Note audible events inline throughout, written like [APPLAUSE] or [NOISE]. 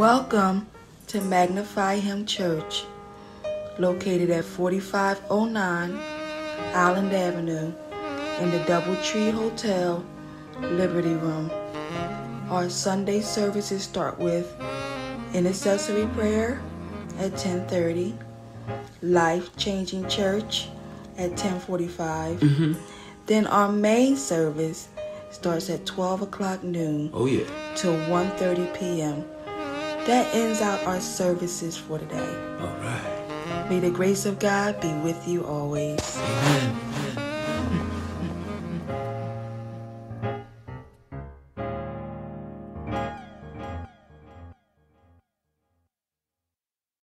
Welcome to Magnify Him Church, located at 4509 Island Avenue in the Doubletree Hotel, Liberty Room. Our Sunday services start with intercessory prayer at 10:30, life-changing church at 10:45. Mm-hmm. Then our main service starts at 12 o'clock noon Oh yeah. till 1:30 p.m. That ends out our services for today. All right. May the grace of God be with you always. Amen.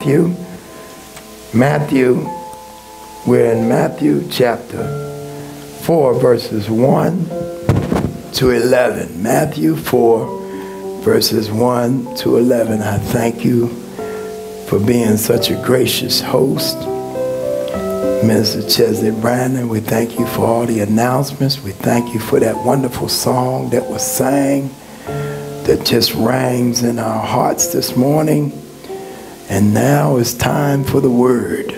Matthew, Matthew, we're in Matthew chapter 4, verses 1 to 11. Matthew 4, verses 1 to 11. I thank you for being such a gracious host. Minister Chesley Brandon, we thank you for all the announcements. We thank you for that wonderful song that was sang that just rings in our hearts this morning. And now it's time for the word.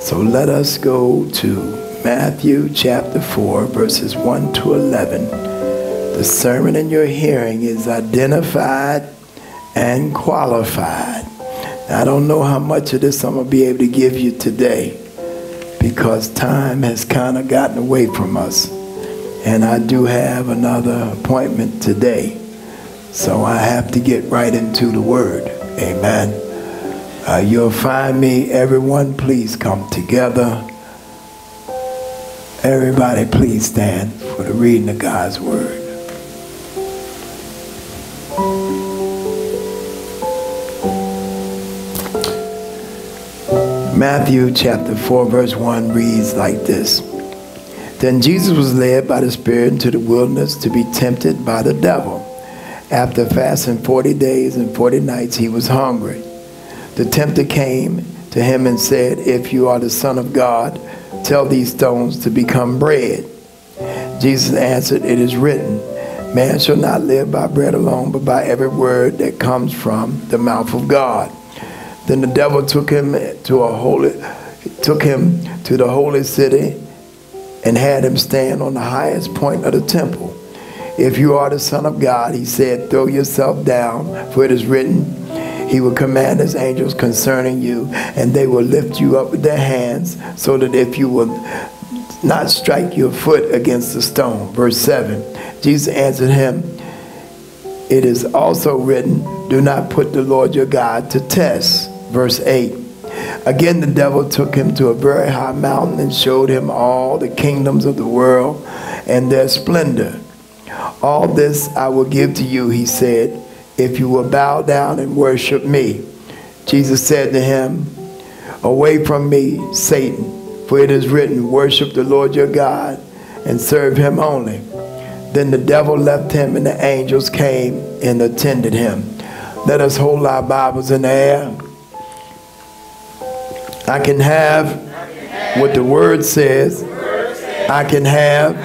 So let us go to Matthew chapter 4, verses 1 to 11. The sermon in your hearing is identified and qualified. I don't know how much of this I'm going to be able to give you today because time has kind of gotten away from us. And I do have another appointment today. So I have to get right into the word. Amen. Uh, you'll find me, everyone, please come together. Everybody, please stand for the reading of God's word. Matthew chapter 4, verse 1 reads like this Then Jesus was led by the Spirit into the wilderness to be tempted by the devil. After fasting 40 days and 40 nights, he was hungry. The tempter came to him and said, If you are the Son of God, tell these stones to become bread. Jesus answered, It is written, Man shall not live by bread alone, but by every word that comes from the mouth of God. Then the devil took him to a holy took him to the holy city and had him stand on the highest point of the temple. If you are the Son of God, he said, throw yourself down, for it is written, he will command his angels concerning you, and they will lift you up with their hands, so that if you will not strike your foot against the stone. Verse 7 Jesus answered him, It is also written, Do not put the Lord your God to test. Verse 8 Again, the devil took him to a very high mountain and showed him all the kingdoms of the world and their splendor. All this I will give to you, he said, if you will bow down and worship me. Jesus said to him, Away from me, Satan, for it is written, Worship the Lord your God and serve him only. Then the devil left him, and the angels came and attended him. Let us hold our Bibles in the air. I can have what the word says. I can have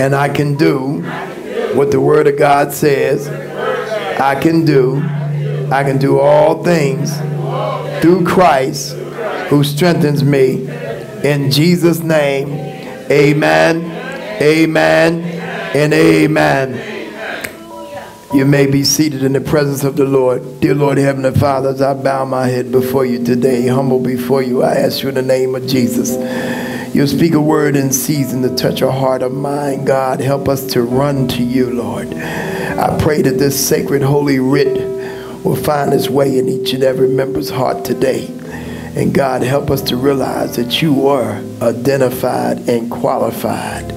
and I can do what the word of God says. I can do. I can do all things through Christ who strengthens me. In Jesus' name, amen, amen, and amen. You may be seated in the presence of the Lord. Dear Lord, Heavenly Father, as I bow my head before you today, humble before you, I ask you in the name of Jesus. You'll speak a word in season to touch a heart of mine. God, help us to run to you, Lord. I pray that this sacred holy writ will find its way in each and every member's heart today. And God, help us to realize that you are identified and qualified.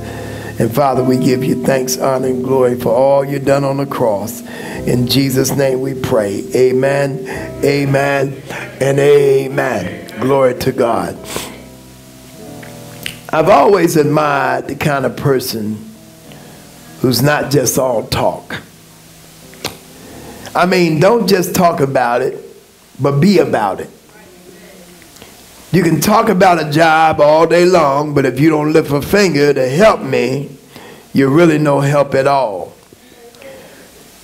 And Father, we give you thanks, honor, and glory for all you've done on the cross. In Jesus' name we pray. Amen, amen, and amen. Glory to God. I've always admired the kind of person who's not just all talk. I mean, don't just talk about it, but be about it. You can talk about a job all day long, but if you don't lift a finger to help me, you're really no help at all.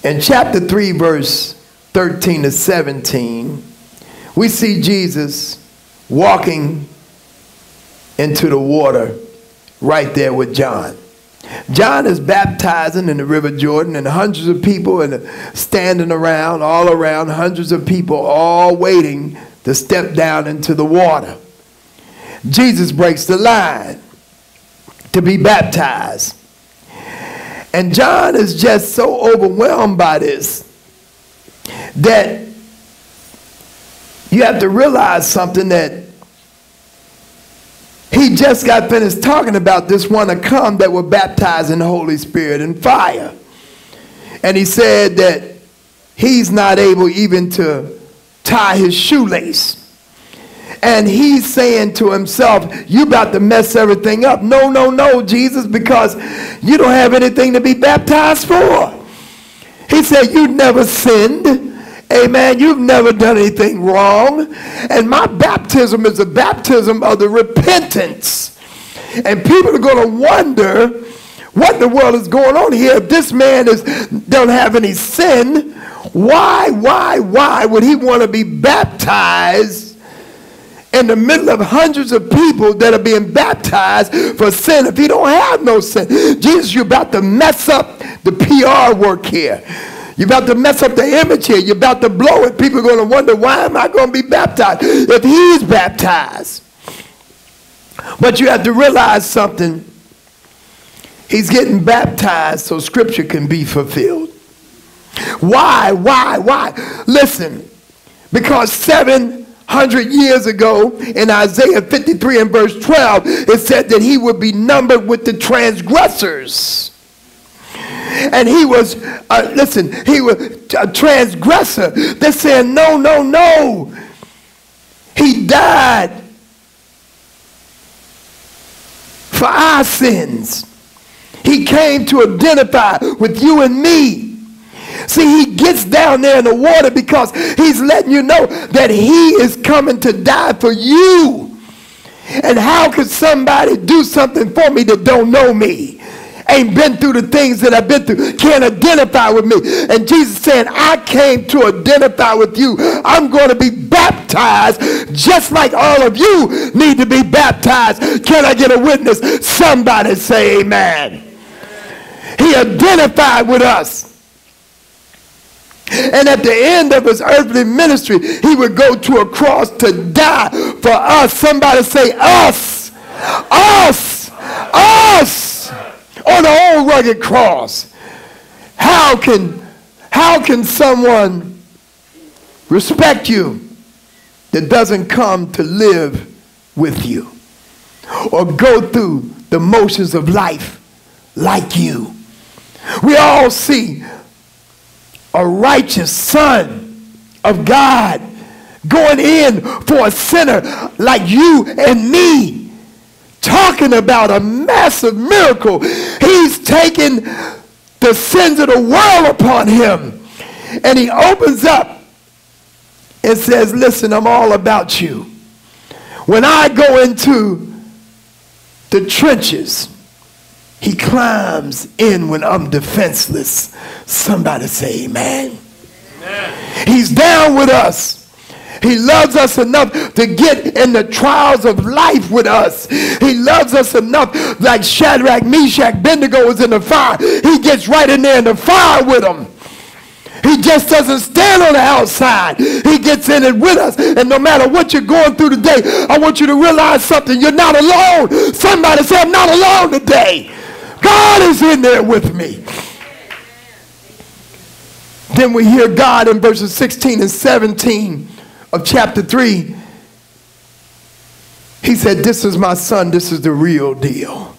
In chapter 3, verse 13 to 17, we see Jesus walking into the water right there with John. John is baptizing in the River Jordan, and hundreds of people and standing around, all around, hundreds of people all waiting to step down into the water. Jesus breaks the line to be baptized. And John is just so overwhelmed by this that you have to realize something that he just got finished talking about this one to come that will baptize in the Holy Spirit and fire. And he said that he's not able even to tie his shoelace. And he's saying to himself, You about to mess everything up. No, no, no, Jesus, because you don't have anything to be baptized for. He said, You never sinned. Amen. You've never done anything wrong. And my baptism is a baptism of the repentance. And people are going to wonder what in the world is going on here. If this man is, don't have any sin, why, why, why would he want to be baptized in the middle of hundreds of people that are being baptized for sin if he don't have no sin? Jesus, you're about to mess up the PR work here. You're about to mess up the image here. You're about to blow it. People are going to wonder, why am I going to be baptized if he's baptized? But you have to realize something. He's getting baptized so scripture can be fulfilled. Why? Why? Why? Listen, because 700 years ago in Isaiah 53 and verse 12, it said that he would be numbered with the transgressors and he was, uh, listen, he was a transgressor. They're saying, no, no, no. He died for our sins. He came to identify with you and me. See, he gets down there in the water because he's letting you know that he is coming to die for you. And how could somebody do something for me that don't know me? ain't been through the things that I've been through, can't identify with me. And Jesus saying, I came to identify with you. I'm going to be baptized just like all of you need to be baptized. Can I get a witness? Somebody say amen. He identified with us. And at the end of his earthly ministry, he would go to a cross to die for us. Somebody say, us. Us. Us on the old rugged cross. How can, how can someone respect you that doesn't come to live with you or go through the motions of life like you? We all see a righteous son of God going in for a sinner like you and me talking about a massive miracle. He's taken the sins of the world upon him. And he opens up and says, Listen, I'm all about you. When I go into the trenches, he climbs in when I'm defenseless. Somebody say amen. amen. He's down with us. He loves us enough to get in the trials of life with us. He loves us enough, like Shadrach, Meshach, Abednego was in the fire. He gets right in there in the fire with them. He just doesn't stand on the outside. He gets in it with us. And no matter what you're going through today, I want you to realize something. You're not alone. Somebody say, I'm not alone today. God is in there with me. Then we hear God in verses 16 and 17 of chapter 3, he said, This is my son, this is the real deal.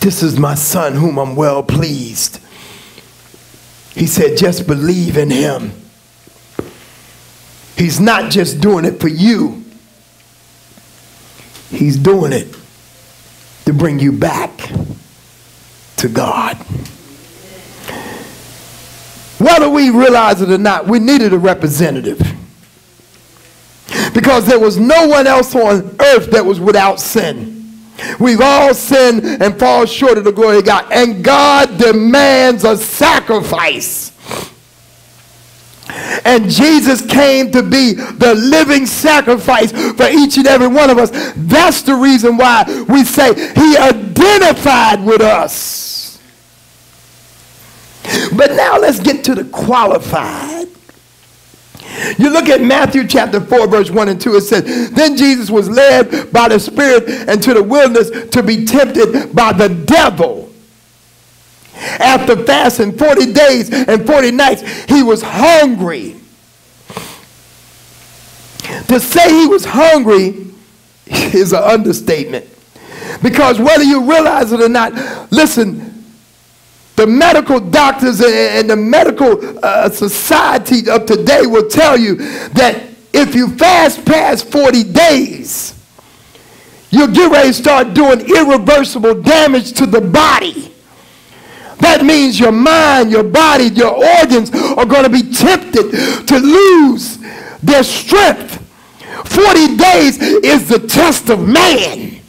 This is my son whom I'm well pleased. He said, Just believe in him. He's not just doing it for you, he's doing it to bring you back to God. Whether we realize it or not, we needed a representative. Because there was no one else on earth that was without sin. We've all sinned and fall short of the glory of God. And God demands a sacrifice. And Jesus came to be the living sacrifice for each and every one of us. That's the reason why we say he identified with us. But now let's get to the qualified. You look at Matthew chapter 4, verse 1 and 2, it says, Then Jesus was led by the Spirit into the wilderness to be tempted by the devil. After fasting 40 days and 40 nights, he was hungry. To say he was hungry is an understatement. Because whether you realize it or not, listen, the medical doctors and the medical uh, society of today will tell you that if you fast past 40 days, you'll get ready to start doing irreversible damage to the body. That means your mind, your body, your organs are going to be tempted to lose their strength. 40 days is the test of man.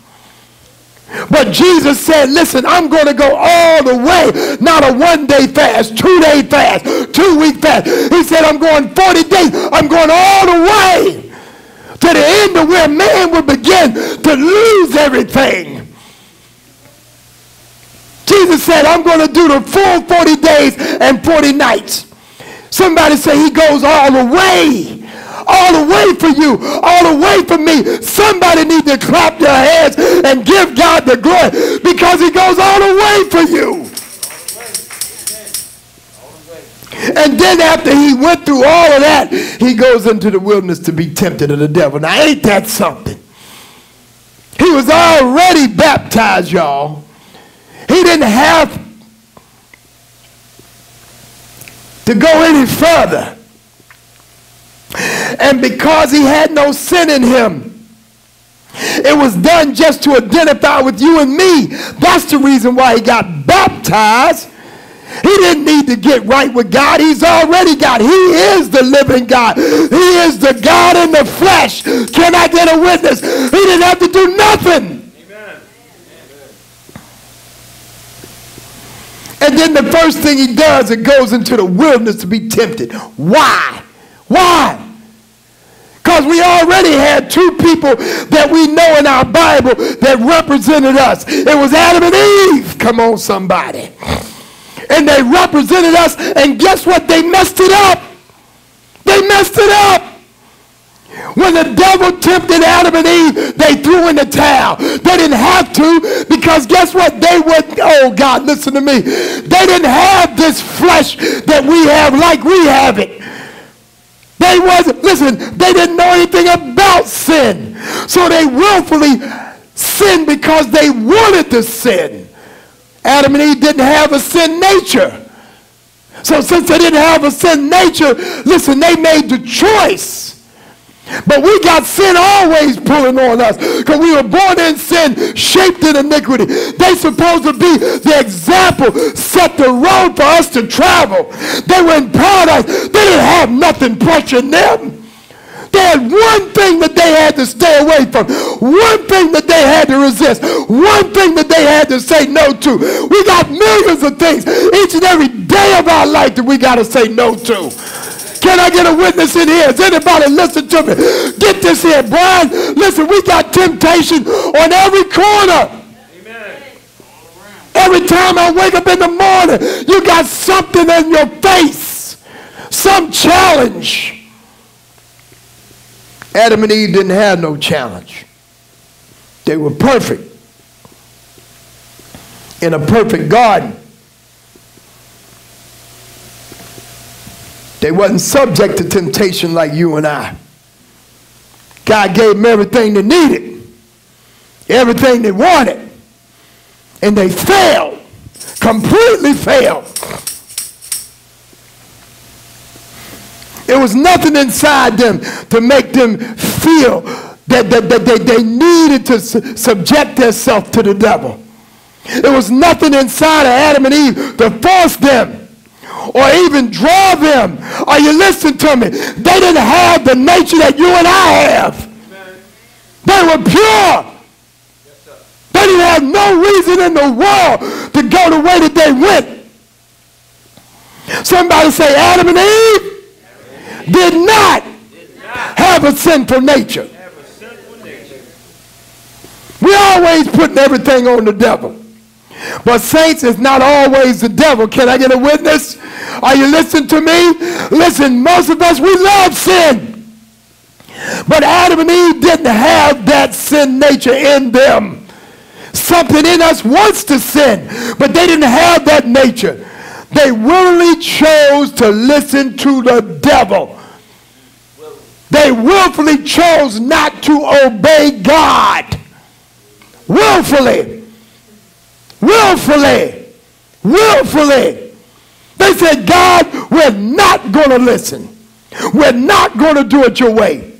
But Jesus said, listen, I'm going to go all the way. Not a one day fast, two day fast, two week fast. He said, I'm going 40 days. I'm going all the way to the end of where man will begin to lose everything. Jesus said, I'm going to do the full 40 days and 40 nights. Somebody say he goes all the way all the way for you, all the way for me. Somebody need to clap their hands and give God the glory because he goes all the way for you. And then after he went through all of that, he goes into the wilderness to be tempted of the devil. Now, ain't that something? He was already baptized, y'all. He didn't have to go any further. And because he had no sin in him, it was done just to identify with you and me. That's the reason why he got baptized. He didn't need to get right with God. He's already God. He is the living God. He is the God in the flesh. Can I get a witness? He didn't have to do nothing. And then the first thing he does, it goes into the wilderness to be tempted. Why? Why? Because we already had two people that we know in our Bible that represented us. It was Adam and Eve. Come on, somebody. And they represented us, and guess what? They messed it up. They messed it up. When the devil tempted Adam and Eve, they threw in the towel. They didn't have to because guess what? They would, oh God, listen to me. They didn't have this flesh that we have like we have it. They wasn't, listen, they didn't know anything about sin. So they willfully sinned because they wanted to sin. Adam and Eve didn't have a sin nature. So since they didn't have a sin nature, listen, they made the choice but we got sin always pulling on us because we were born in sin, shaped in iniquity. They supposed to be the example, set the road for us to travel. They were in paradise. They didn't have nothing pressuring them. They had one thing that they had to stay away from. One thing that they had to resist. One thing that they had to say no to. We got millions of things each and every day of our life that we got to say no to. Can I get a witness in here? Is anybody listen to me? Get this here, Brian. Listen, we got temptation on every corner. Every time I wake up in the morning, you got something in your face. Some challenge. Adam and Eve didn't have no challenge. They were perfect. In a perfect garden. They wasn't subject to temptation like you and I. God gave them everything they needed, everything they wanted, and they failed, completely failed. It was nothing inside them to make them feel that, that, that they, they needed to su subject themselves to the devil. It was nothing inside of Adam and Eve to force them or even draw them. Are you listening to me? They didn't have the nature that you and I have. They were pure. They didn't have no reason in the world to go the way that they went. Somebody say Adam and Eve did not have a sinful nature. We always putting everything on the devil. But saints, it's not always the devil. Can I get a witness? Are you listening to me? Listen, most of us, we love sin. But Adam and Eve didn't have that sin nature in them. Something in us wants to sin, but they didn't have that nature. They willingly chose to listen to the devil. They willfully chose not to obey God. Willfully. Willfully. Willfully. They said, God, we're not going to listen. We're not going to do it your way.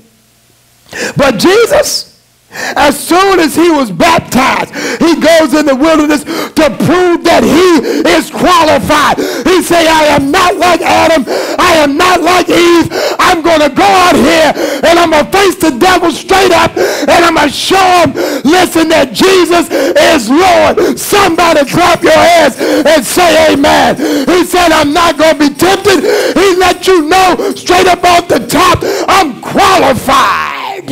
But Jesus, as soon as he was baptized, he goes in the wilderness to prove that he is qualified. He say, I am not like Adam. I am not like Eve. I'm going to go out here and I'm going to face the devil straight up and I'm going to show him, listen, that Jesus is Lord. Somebody clap your hands and say amen. He said, I'm not going to be tempted. He let you know straight up off the top, I'm qualified.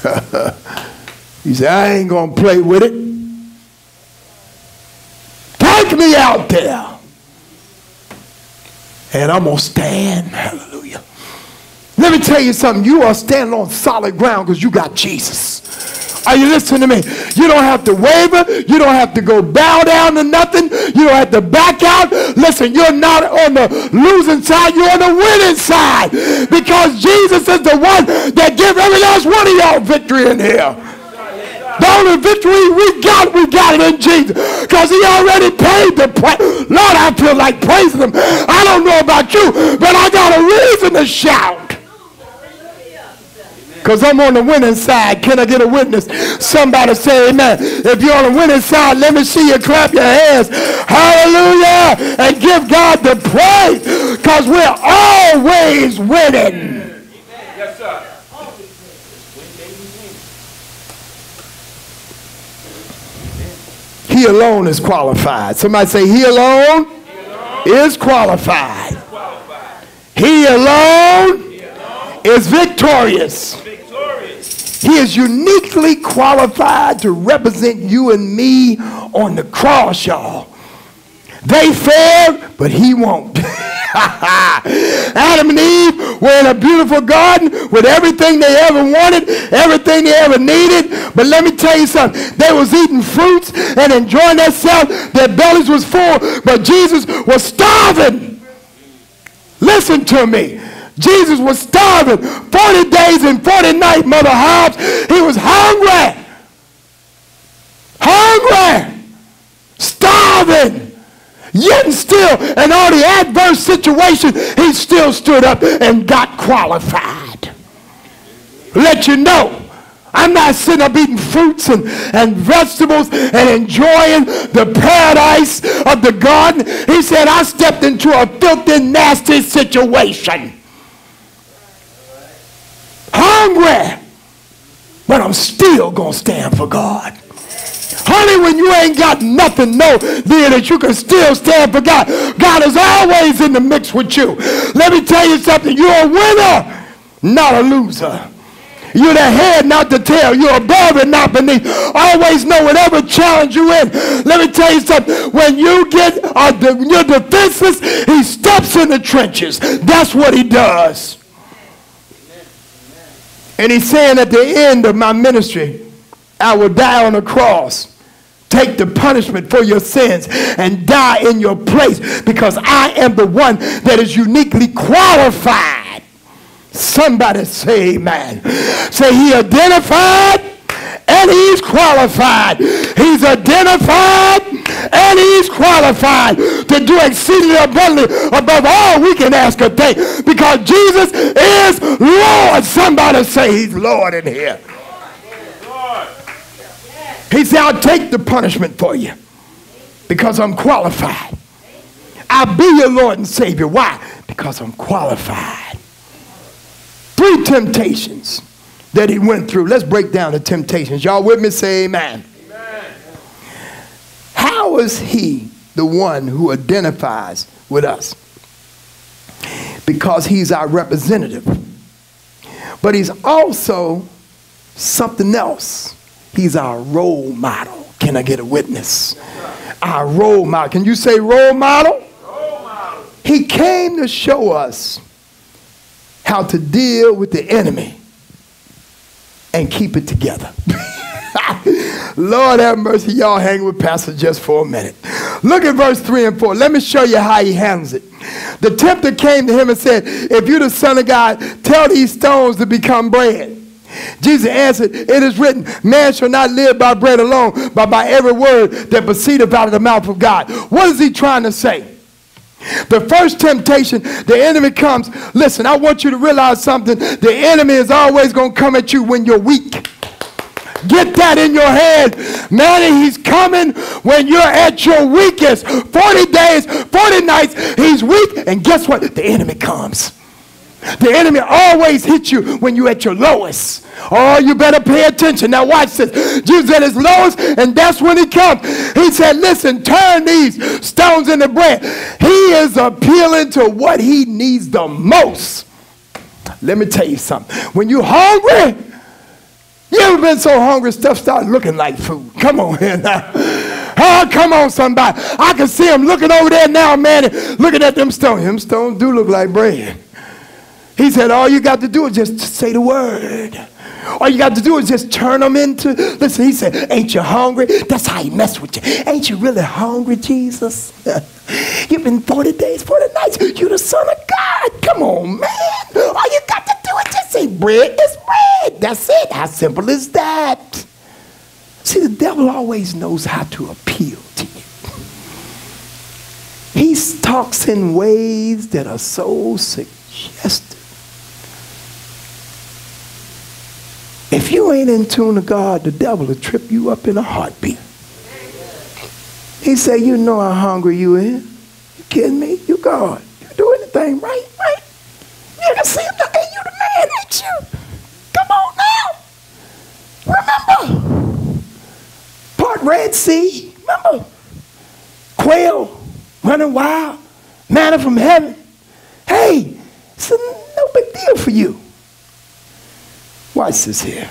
[LAUGHS] he said, I ain't going to play with it. Take me out there. And I'm going to stand. Let me tell you something. You are standing on solid ground because you got Jesus. Are you listening to me? You don't have to waver. You don't have to go bow down to nothing. You don't have to back out. Listen, you're not on the losing side. You're on the winning side because Jesus is the one that gives every last one of y'all victory in here. The only victory we got, we got it in Jesus. Because he already paid the price. Lord, I feel like praising him. I don't know about you, but I got a reason to shout. Because I'm on the winning side. Can I get a witness? Somebody say amen. If you're on the winning side, let me see you clap your hands. Hallelujah. And give God the praise. Because we're always winning. Yes, sir. He alone is qualified. Somebody say, He alone, he alone is qualified. qualified. He alone, he alone is victorious. He is uniquely qualified to represent you and me on the cross, y'all. They failed, but he won't. [LAUGHS] Adam and Eve were in a beautiful garden with everything they ever wanted, everything they ever needed. But let me tell you something. They was eating fruits and enjoying themselves. Their bellies was full, but Jesus was starving. Listen to me. Jesus was starving 40 days and 40 nights, Mother Hobbs. He was hungry. Hungry. Starving. Yet still, in all the adverse situation, he still stood up and got qualified. Let you know. I'm not sitting up eating fruits and, and vegetables and enjoying the paradise of the garden. He said, I stepped into a filthy, nasty situation hungry, but I'm still going to stand for God. Honey, when you ain't got nothing, know then that you can still stand for God. God is always in the mix with you. Let me tell you something. You're a winner, not a loser. You're the head, not the tail. You're above and not beneath. Always know whatever challenge you're in. Let me tell you something. When you get uh, the, your defenses, he steps in the trenches. That's what he does. And he's saying at the end of my ministry, I will die on the cross. Take the punishment for your sins and die in your place because I am the one that is uniquely qualified. Somebody say amen. Say he identified and he's qualified. He's identified and he's qualified to do exceedingly abundantly above all we can ask or think because Jesus is Lord. Somebody say he's Lord in here. He said, I'll take the punishment for you because I'm qualified. I'll be your Lord and Savior. Why? Because I'm qualified. Three temptations that he went through. Let's break down the temptations. Y'all with me? Say amen. amen. How is he the one who identifies with us? because he's our representative. But he's also something else. He's our role model. Can I get a witness? Our role model. Can you say role model? Role model. He came to show us how to deal with the enemy and keep it together. [LAUGHS] Lord have mercy, y'all hang with Pastor just for a minute. Look at verse 3 and 4. Let me show you how he handles it. The tempter came to him and said, If you're the Son of God, tell these stones to become bread. Jesus answered, It is written, Man shall not live by bread alone, but by every word that proceedeth out of the mouth of God. What is he trying to say? The first temptation, the enemy comes. Listen, I want you to realize something. The enemy is always going to come at you when you're weak. Get that in your head. Man, he's coming when you're at your weakest. 40 days, 40 nights, he's weak. And guess what? The enemy comes. The enemy always hits you when you're at your lowest. Oh, you better pay attention. Now watch this. Jesus at his lowest, and that's when he comes. He said, listen, turn these stones into bread. He is appealing to what he needs the most. Let me tell you something. When you're hungry, you ever been so hungry stuff started looking like food? Come on [LAUGHS] here now. Oh, come on, somebody. I can see him looking over there now, man, looking at them stones. Them stones do look like bread. He said, all you got to do is just say the word. All you got to do is just turn them into. Listen, he said, Ain't you hungry? That's how he messed with you. Ain't you really hungry, Jesus? [LAUGHS] You've been 40 days, 40 nights. You the Son of God. Come on, man. All you got to do is just say, Bread is bread. That's it. How simple is that? See, the devil always knows how to appeal to you. He talks in ways that are so suggestive. If you ain't in tune to God, the devil will trip you up in a heartbeat. He say, you know how hungry you is. You kidding me? You God. You do anything right, right? You can see him looking you the man, ain't you? Come on now. Remember? Part Red Sea. Remember? Quail running wild. Manna from heaven. Hey, it's a, no big deal for you. Watch this here.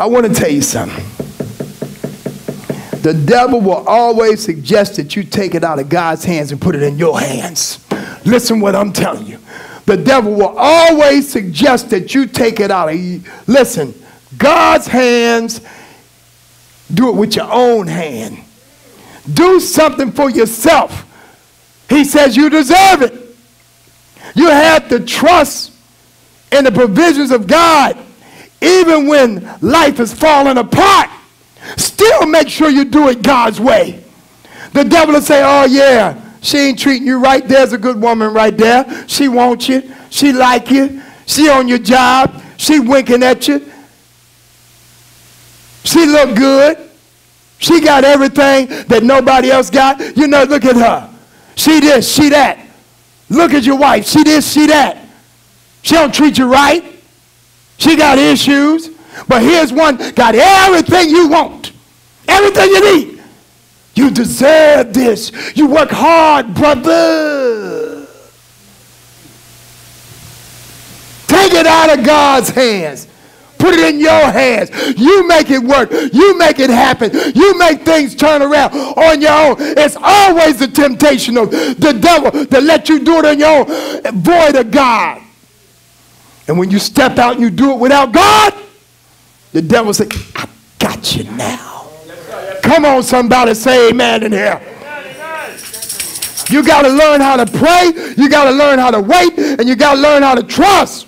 I want to tell you something. The devil will always suggest that you take it out of God's hands and put it in your hands. Listen what I'm telling you. The devil will always suggest that you take it out of you. listen, God's hands. Do it with your own hand. Do something for yourself. He says you deserve it. You have to trust in the provisions of God, even when life is falling apart, still make sure you do it God's way. The devil will say, oh yeah, she ain't treating you right. There's a good woman right there. She wants you. She like you. She on your job. She winking at you. She look good. She got everything that nobody else got. You know, look at her. She this, she that. Look at your wife. She this, she that. She don't treat you right. She got issues. But here's one, got everything you want. Everything you need. You deserve this. You work hard, brother. Take it out of God's hands. Put it in your hands. You make it work. You make it happen. You make things turn around on your own. It's always the temptation of the devil to let you do it on your own. Void of God. And when you step out and you do it without God, the devil say, I got you now. Come on, somebody say amen in here. You got to learn how to pray. You got to learn how to wait. And you got to learn how to trust.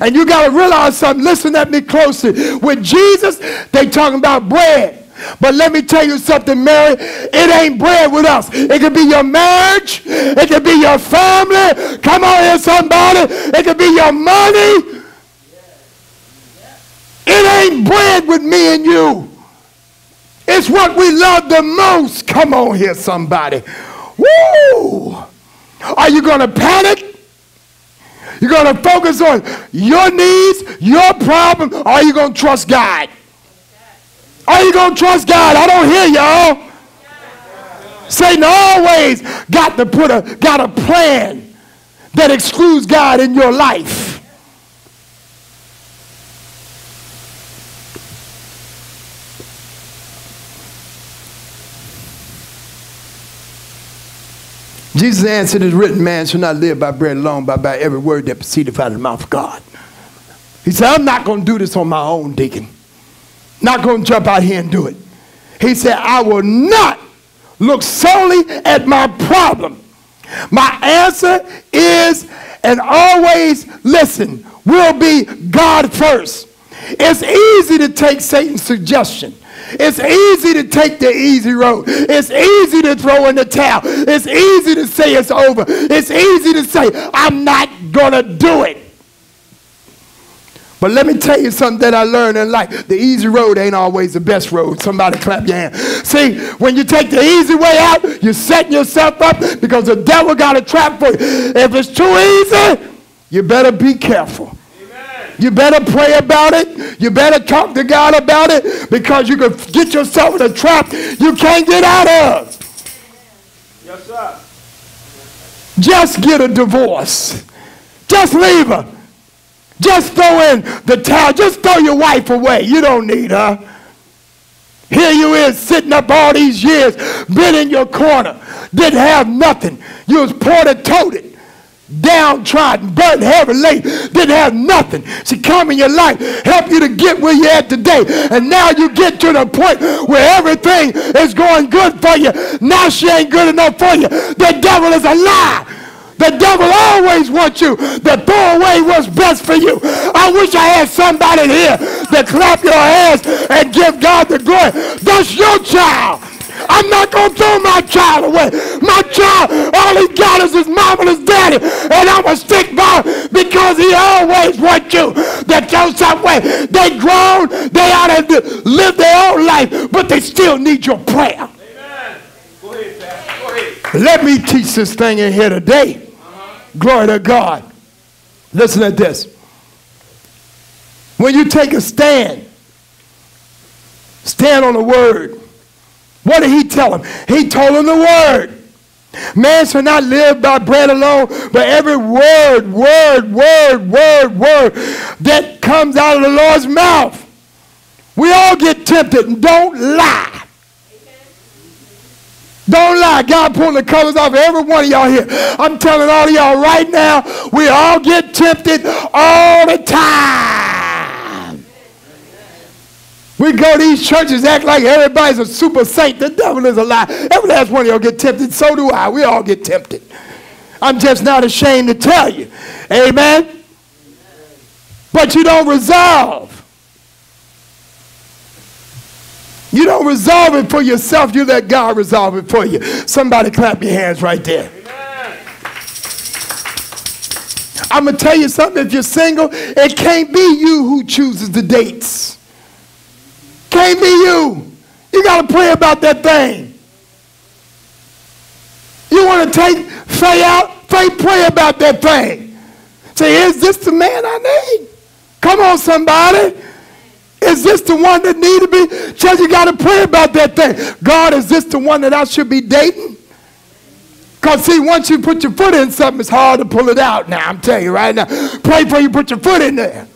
And you got to realize something. Listen at me closely. With Jesus, they talking about bread. But let me tell you something, Mary. It ain't bread with us. It could be your marriage. It could be your family. Come on here, somebody. It could be your money. It ain't bread with me and you. It's what we love the most. Come on here, somebody. Woo! Are you going to panic? You're going to focus on your needs, your problem, or are you going to trust God? Are you going to trust God? I don't hear y'all. Satan always got to put a got a plan that excludes God in your life. Jesus answered, "Is written, man shall not live by bread alone, but by every word that proceedeth out of the mouth of God." He said, "I'm not going to do this on my own, deacon. Not going to jump out here and do it." He said, "I will not look solely at my problem. My answer is, and always listen, will be God first. It's easy to take Satan's suggestion. It's easy to take the easy road. It's easy to throw in the towel. It's easy to say it's over. It's easy to say, I'm not going to do it. But let me tell you something that I learned in life. The easy road ain't always the best road. Somebody clap your hand. See, when you take the easy way out, you're setting yourself up because the devil got a trap for you. If it's too easy, you better be careful. You better pray about it. You better talk to God about it because you could get yourself in a trap you can't get out of. Yes, sir. Just get a divorce. Just leave her. Just throw in the towel. Just throw your wife away. You don't need her. Here you is sitting up all these years, been in your corner, didn't have nothing. You was porter toted downtrodden, burnt, heavy, late, didn't have nothing. She come in your life, help you to get where you're at today. And now you get to the point where everything is going good for you. Now she ain't good enough for you. The devil is a lie. The devil always wants you to throw away what's best for you. I wish I had somebody here to clap your hands and give God the glory. That's your child. I'm not going to throw my child away. My child, all he got is his mom and his daddy. And I'm going to stick by him because he always wants you to go some way. They grown, they ought to live their own life, but they still need your prayer. Amen. Go ahead, Go ahead. Let me teach this thing in here today. Glory to God. Listen to this. When you take a stand, stand on the word. What did he tell him? He told him the word. Man shall not live by bread alone, but every word, word, word, word, word that comes out of the Lord's mouth. We all get tempted and don't lie. Don't. God pulling the colors off of every one of y'all here. I'm telling all of y'all right now, we all get tempted all the time. We go to these churches, act like everybody's a super saint. The devil is a lie. Every last one of y'all get tempted. So do I. We all get tempted. I'm just not ashamed to tell you. Amen? But you don't resolve. You don't resolve it for yourself. You let God resolve it for you. Somebody clap your hands right there. I'm going to tell you something. If you're single, it can't be you who chooses the dates. Can't be you. You got to pray about that thing. You want to take Faye out? Faye, pray about that thing. Say, is this the man I need? Come on, somebody. Is this the one that need to be? Church, you got to pray about that thing. God, is this the one that I should be dating? Because, see, once you put your foot in something, it's hard to pull it out. Now, I'm telling you right now. Pray before you put your foot in there.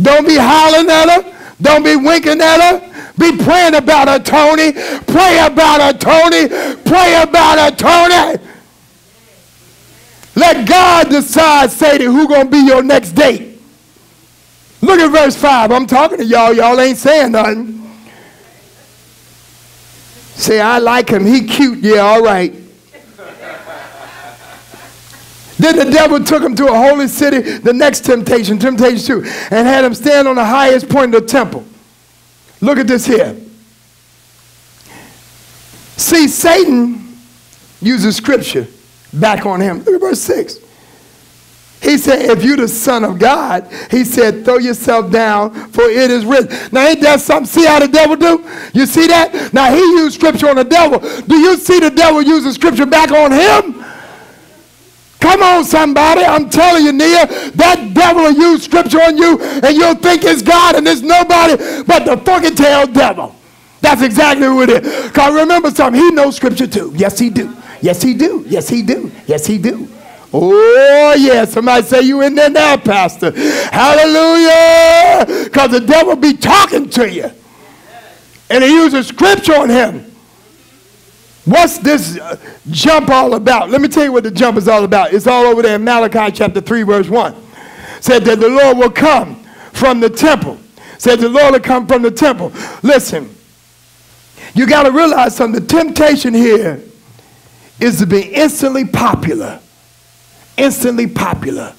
Don't be hollering at her. Don't be winking at her. Be praying about her, Tony. Pray about her, Tony. Pray about her, Tony. Let God decide, Sadie, who gonna be your next date. Look at verse 5. I'm talking to y'all. Y'all ain't saying nothing. Say, I like him. He cute. Yeah, all right. Then the devil took him to a holy city, the next temptation, temptation 2, and had him stand on the highest point of the temple. Look at this here. See, Satan uses scripture back on him. Look at verse 6. He said, if you're the son of God, he said, throw yourself down, for it is written. Now, ain't that something? See how the devil do? You see that? Now, he used scripture on the devil. Do you see the devil using scripture back on him? Come on, somebody. I'm telling you, Nia, that devil will use scripture on you and you'll think it's God and it's nobody but the fucking tail devil. That's exactly what it is. Because remember something, he knows scripture too. Yes, he do. Yes, he do. Yes, he do. Yes, he do. Oh, yeah. Somebody say you in there now, Pastor. Hallelujah. Because the devil be talking to you. And he uses scripture on him. What's this uh, jump all about? Let me tell you what the jump is all about. It's all over there in Malachi chapter 3, verse 1. Said that the Lord will come from the temple. Said the Lord will come from the temple. Listen, you got to realize something. The temptation here is to be instantly popular. Instantly popular.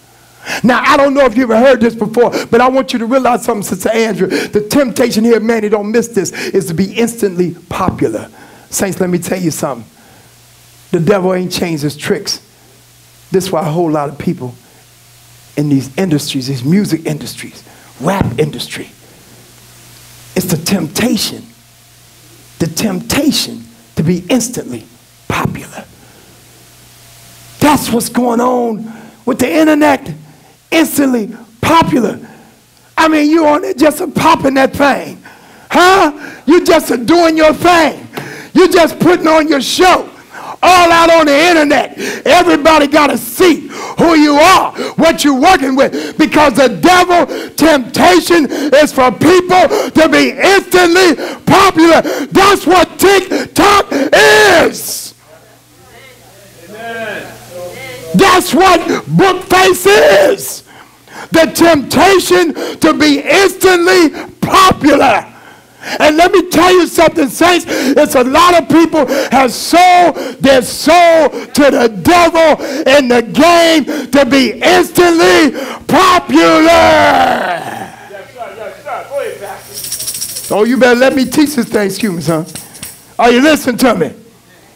Now, I don't know if you ever heard this before, but I want you to realize something, Sister Andrew. The temptation here, man, you don't miss this, is to be instantly popular. Saints, let me tell you something. The devil ain't changed his tricks. This is why a whole lot of people in these industries, these music industries, rap industry, it's the temptation, the temptation to be instantly. That's what's going on with the internet. Instantly popular. I mean, you on it just a popping that thing. Huh? You just doing your thing. You just putting on your show all out on the internet. Everybody got to see who you are, what you're working with, because the devil temptation is for people to be instantly popular. That's what TikTok is. That's what book Bookface is. The temptation to be instantly popular. And let me tell you something, saints. It's a lot of people have sold their soul to the devil in the game to be instantly popular. Yes, sir. Yes, sir. Oh, you better let me teach this thing, excuse me, son. Are you listening to me?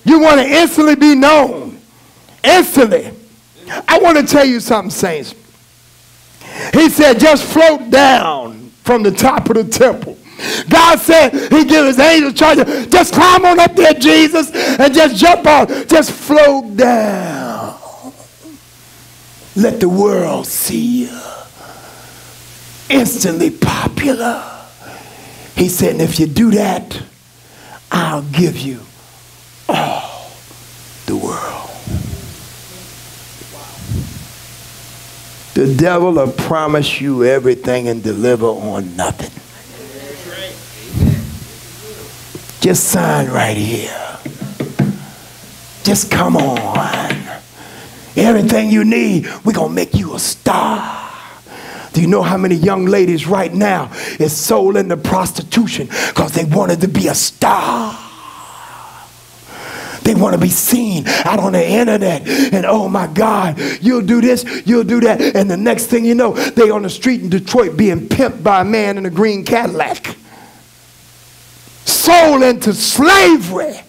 You want to instantly be known. Instantly. I want to tell you something, saints. He said, just float down from the top of the temple. God said he give his angels charge. Just climb on up there, Jesus, and just jump on. Just float down. Let the world see you. Instantly popular. He said, and if you do that, I'll give you all the world. The devil will promise you everything and deliver on nothing. Just sign right here. Just come on. Everything you need, we're going to make you a star. Do you know how many young ladies right now is sold into prostitution because they wanted to be a star? They want to be seen out on the internet. And oh my God, you'll do this, you'll do that. And the next thing you know, they on the street in Detroit being pimped by a man in a green Cadillac sold into slavery,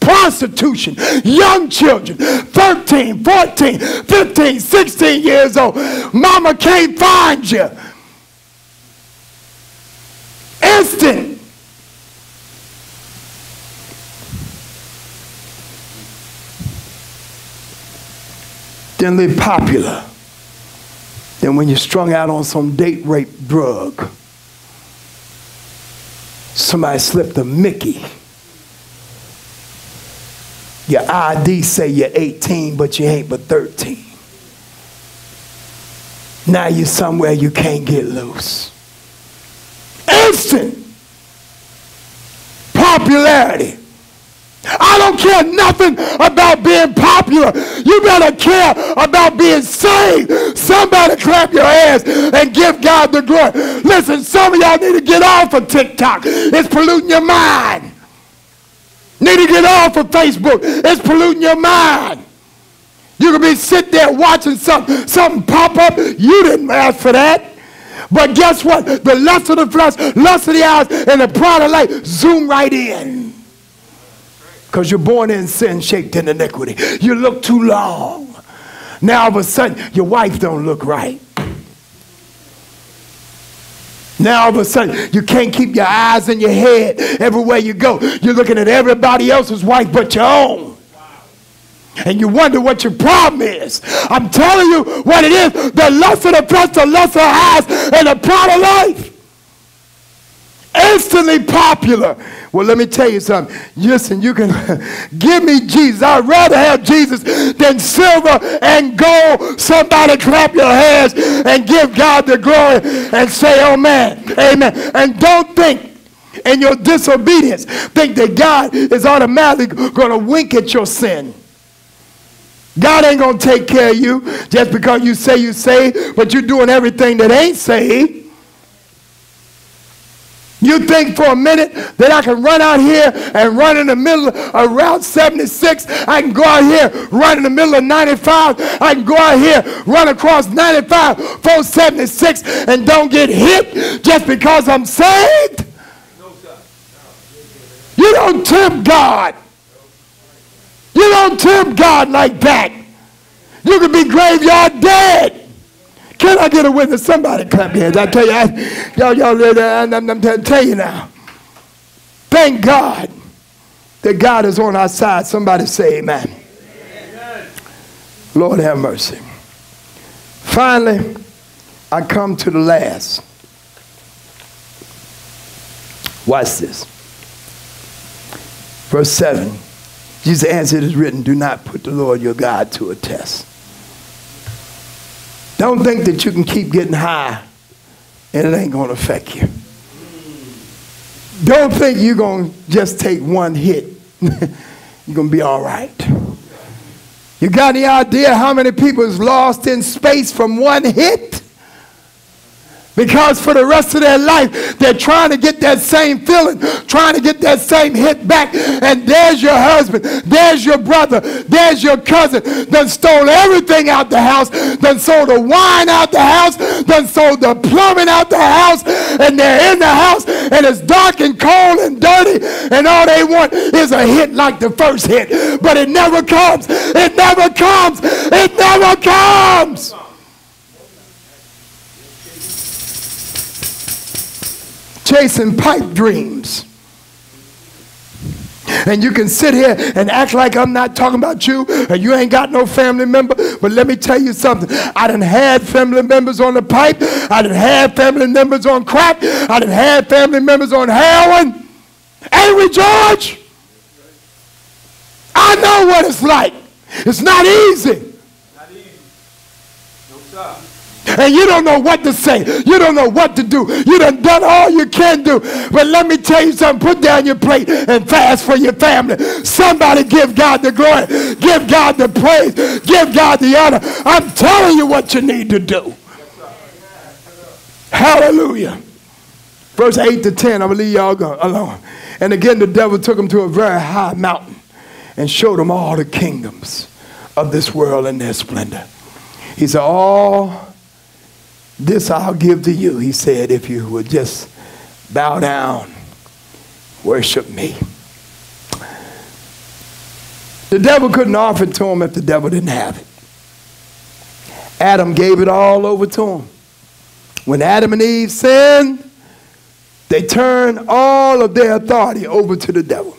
prostitution, young children, 13, 14, 15, 16 years old. Mama can't find you. Instant. Live popular. Then when you're strung out on some date rape drug somebody slipped a Mickey. Your ID say you're 18, but you ain't but 13. Now you're somewhere you can't get loose. Instant popularity. I don't care nothing about being popular. You better care about being saved. Somebody clap your hands and give God the glory. Listen, some of y'all need to get off of TikTok. It's polluting your mind. Need to get off of Facebook. It's polluting your mind. You can be sitting there watching something, something pop up. You didn't ask for that. But guess what? The lust of the flesh, lust of the eyes, and the pride of life zoom right in because you're born in sin, shaped in iniquity. You look too long. Now all of a sudden, your wife don't look right. Now all of a sudden, you can't keep your eyes in your head everywhere you go. You're looking at everybody else's wife but your own. And you wonder what your problem is. I'm telling you what it is. The lust of the flesh, the lust of the eyes, and the pride of life. Instantly popular. Well, let me tell you something. Listen, you can [LAUGHS] give me Jesus. I'd rather have Jesus than silver and gold. Somebody clap your hands and give God the glory and say, Oh man, amen. And don't think in your disobedience, think that God is automatically going to wink at your sin. God ain't going to take care of you just because you say you saved, but you're doing everything that ain't saved. You think for a minute that I can run out here and run in the middle of Route 76? I can go out here, run in the middle of 95. I can go out here, run across 95, 476, and don't get hit just because I'm saved? You don't tempt God. You don't tempt God like that. You could be graveyard dead. Can I get a witness? Somebody clap your hands. I tell you, I, y'all, y'all, uh, I'm, I'm, I'm tell you now. Thank God that God is on our side. Somebody say amen. amen. Lord have mercy. Finally, I come to the last. Watch this. Verse 7. Jesus answered, It is written, Do not put the Lord your God to a test. Don't think that you can keep getting high and it ain't going to affect you. Don't think you're going to just take one hit. [LAUGHS] you're going to be all right. You got any idea how many people is lost in space from one hit? Because for the rest of their life, they're trying to get that same feeling, trying to get that same hit back. And there's your husband, there's your brother, there's your cousin, done stole everything out the house, done sold the wine out the house, done sold the plumbing out the house, and they're in the house, and it's dark and cold and dirty, and all they want is a hit like the first hit. But it never comes. It never comes. It never comes. Chasing pipe dreams. And you can sit here and act like I'm not talking about you and you ain't got no family member. But let me tell you something. I done had family members on the pipe. I done had family members on crack. I done had family members on heroin. Ain't we, George? I know what it's like. It's not easy. Not easy. No, sir and you don't know what to say. You don't know what to do. You done done all you can do. But let me tell you something. Put down your plate and fast for your family. Somebody give God the glory. Give God the praise. Give God the honor. I'm telling you what you need to do. Hallelujah. Verse 8 to 10, I'm going to leave y'all alone. And again, the devil took him to a very high mountain and showed him all the kingdoms of this world and their splendor. He said, All this I'll give to you, he said, if you would just bow down, worship me. The devil couldn't offer it to him if the devil didn't have it. Adam gave it all over to him. When Adam and Eve sinned, they turned all of their authority over to the devil.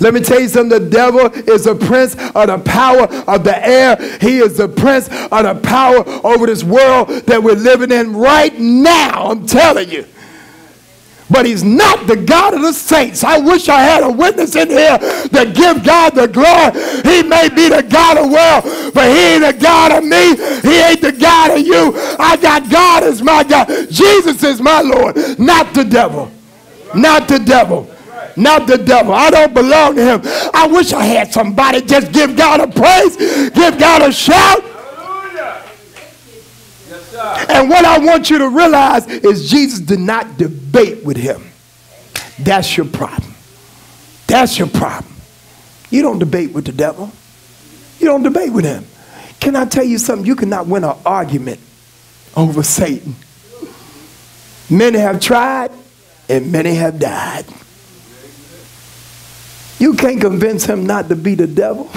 Let me tell you something. The devil is a prince of the power of the air. He is the prince of the power over this world that we're living in right now. I'm telling you. But he's not the God of the saints. I wish I had a witness in here that give God the glory. He may be the God of world, but he ain't the God of me. He ain't the God of you. I got God as my God. Jesus is my Lord, not the devil. Not the devil not the devil. I don't belong to him. I wish I had somebody just give God a praise, give God a shout. and what I want you to realize is Jesus did not debate with him. That's your problem. That's your problem. You don't debate with the devil. You don't debate with him. Can I tell you something? You cannot win an argument over Satan. Many have tried and many have died. You can't convince him not to be the devil. [LAUGHS]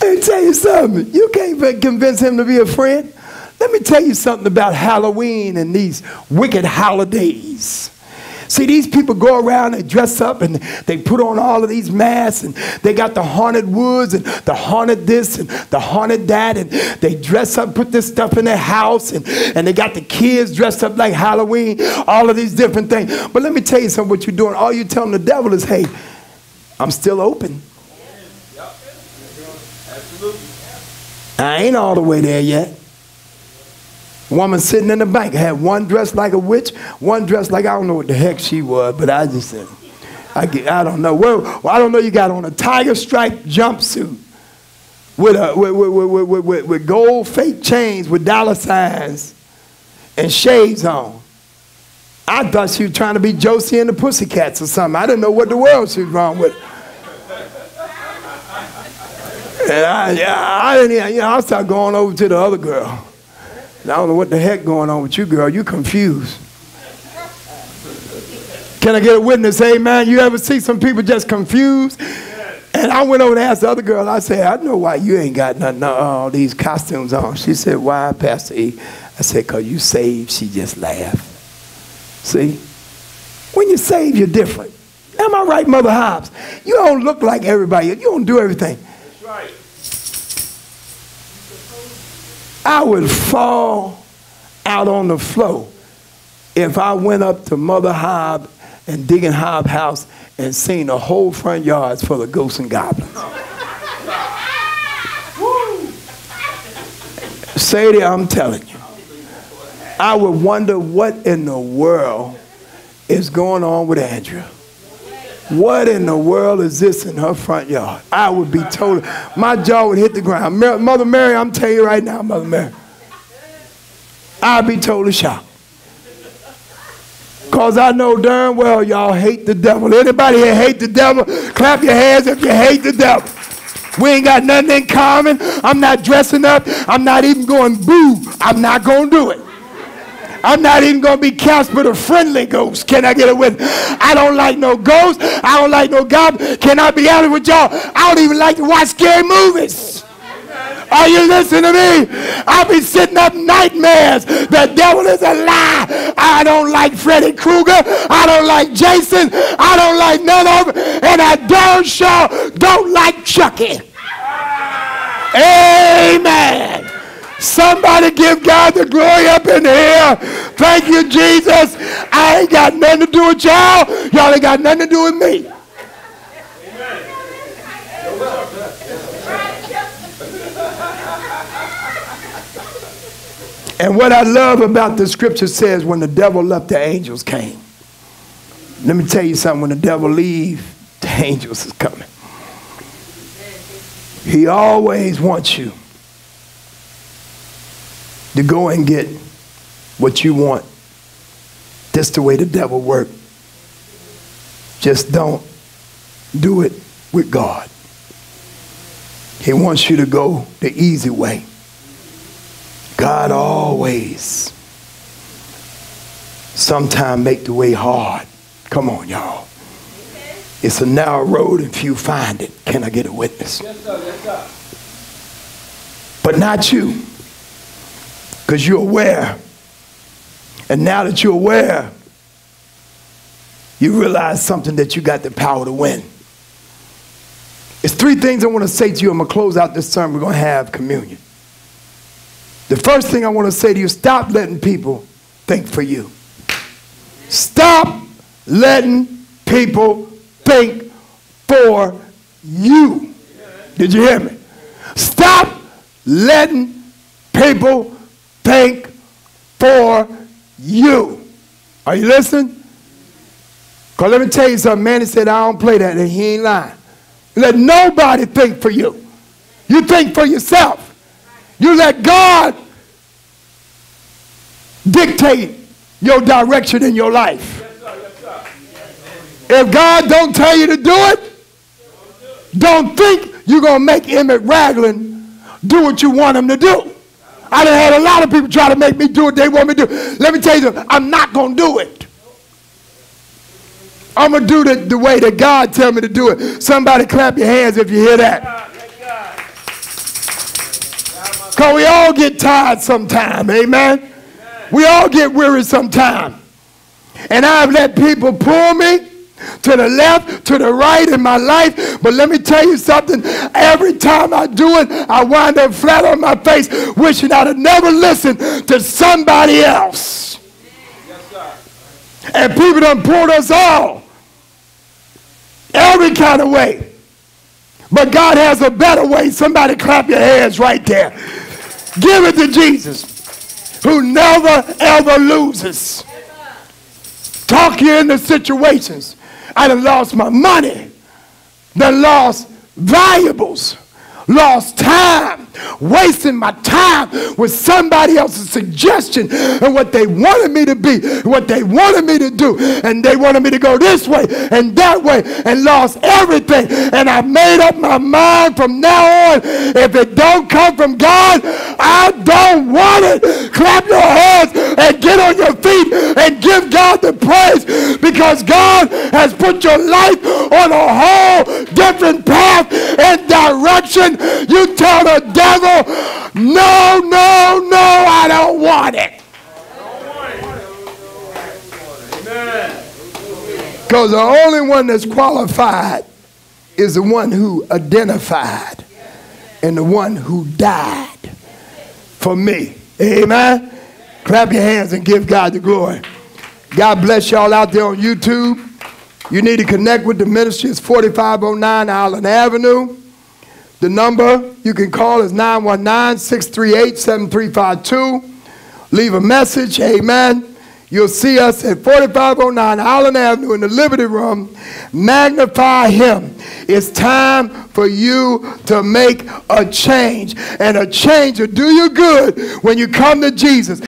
Let me tell you something. You can't convince him to be a friend. Let me tell you something about Halloween and these wicked holidays. See, these people go around, they dress up and they put on all of these masks and they got the haunted woods and the haunted this and the haunted that and they dress up, put this stuff in their house and, and they got the kids dressed up like Halloween, all of these different things. But let me tell you something, what you're doing, all you're telling the devil is, hey, I'm still open. I ain't all the way there yet. Woman sitting in the bank had one dressed like a witch, one dressed like I don't know what the heck she was, but I just said, I, get, I don't know. Well, well, I don't know. You got on a tiger stripe jumpsuit with, a, with, with, with, with, with gold fake chains with dollar signs and shades on. I thought she was trying to be Josie and the Pussycats or something. I didn't know what the world she was wrong with. And I, I didn't, you know, I started going over to the other girl. I don't know what the heck going on with you, girl. You confused. Can I get a witness? Amen. You ever see some people just confused? And I went over to ask the other girl. I said, I know why you ain't got none, uh, all these costumes on. She said, Why, Pastor E? I said, Because you saved. She just laughed. See? When you save, you're different. Am I right, Mother Hobbs? You don't look like everybody. You don't do everything. That's right. I would fall out on the floor if I went up to Mother Hobb and Deacon Hobb house and seen the whole front yards full of ghosts and goblins. Sadie, I'm telling you, I would wonder what in the world is going on with Andrea. What in the world is this in her front yard? I would be told, my jaw would hit the ground. Mother Mary, I'm telling you right now, Mother Mary, I'd be totally shocked. Because I know darn well y'all hate the devil. Anybody here hate the devil? Clap your hands if you hate the devil. We ain't got nothing in common. I'm not dressing up. I'm not even going boo. I'm not going to do it. I'm not even going to be Casper the friendly ghost. Can I get it with? I don't like no ghost. I don't like no God. Can I be honest with y'all? I don't even like to watch scary movies. Are you listening to me? I'll be sitting up nightmares. The devil is a lie. I don't like Freddy Krueger. I don't like Jason. I don't like none of them. And I darn sure don't like Chucky. Amen. Somebody give God the glory up in here. Thank you, Jesus. I ain't got nothing to do with y'all. Y'all ain't got nothing to do with me. And what I love about the scripture says when the devil left, the angels came. Let me tell you something. When the devil leaves, the [LAUGHS] angels is coming. He always wants you to go and get what you want. That's the way the devil works. Just don't do it with God. He wants you to go the easy way. God always sometimes make the way hard. Come on, y'all. It's a narrow road and few find it. Can I get a witness? Yes, sir. Yes, sir. But not you because you're aware. And now that you're aware, you realize something that you got the power to win. It's three things I want to say to you. I'm going to close out this sermon. We're going to have communion. The first thing I want to say to you stop letting people think for you. Stop letting people think for you. Did you hear me? Stop letting people think for you. Are you listening? Because let me tell you something. Man, he said, I don't play that, and he ain't lying. Let nobody think for you. You think for yourself. You let God dictate your direction in your life. If God don't tell you to do it, don't think you're going to make Emmitt Ragland do what you want him to do. I done had a lot of people try to make me do what they want me to do. Let me tell you. I'm not going to do it. I'm going to do it the way that God tell me to do it. Somebody clap your hands if you hear that. Because we all get tired sometime. Amen. We all get weary sometime. And I've let people pull me to the left, to the right in my life. But let me tell you something. Every time I do it, I wind up flat on my face, wishing I'd have never listened to somebody else. and people done pulled us all. Every kind of way. But God has a better way. Somebody clap your hands right there. Give it to Jesus, who never ever loses. Talk you into situations I done lost my money, done lost valuables, lost time, wasting my time with somebody else's suggestion and what they wanted me to be, what they wanted me to do, and they wanted me to go this way and that way, and lost everything. And I made up my mind from now on, if it don't come from God, I don't want it. Clap your hands and get on your feet and give God the praise because God has put your life on a whole different path and direction. You tell the devil, no, no, no, I don't want it. Because the only one that's qualified is the one who identified and the one who died for me. Amen. Clap your hands and give God the glory. God bless y'all out there on YouTube. You need to connect with the ministry. It's 4509 Island Avenue. The number you can call is 919 638 7352. Leave a message. Amen. You'll see us at 4509 Island Avenue in the Liberty Room. Magnify Him. It's time for you to make a change. And a change will do you good when you come to Jesus.